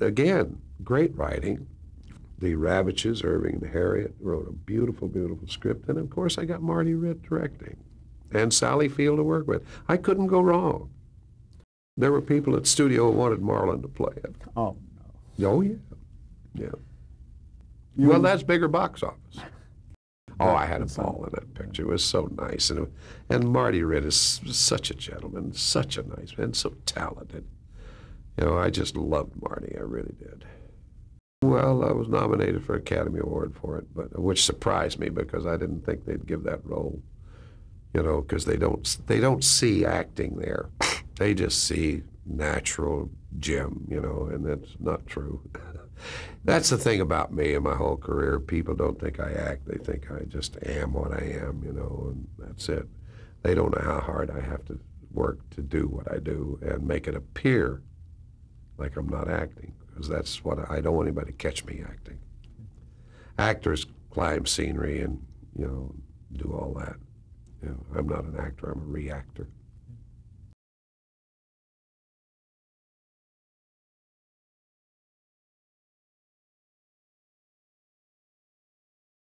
again, great writing. The Ravetches, Irving and Harriet, wrote a beautiful, beautiful script. And of course, I got Marty Ritt directing and Sally Field to work with. I couldn't go wrong. There were people at studio who wanted Marlon to play it. Oh, no. Oh, yeah. Yeah. You- well, that's bigger box office. Oh, I had a ball in that picture. It was so nice. And, and Marty Ritt is such a gentleman, such a nice man, so talented. You know, I just loved Marty. I really did. Well, I was nominated for Academy Award for it, but which surprised me because I didn't think they'd give that role. You know, because they don't they don't see acting there. They just see natural Jim. You know, and that's not true. That's the thing about me and my whole career. People don't think I act. They think I just am what I am, you know, and that's it. They don't know how hard I have to work to do what I do and make it appear like I'm not acting, because that's what I, I don't want anybody to catch me acting. Actors climb scenery and, you know, do all that. You know, I'm not an actor, I'm a reactor.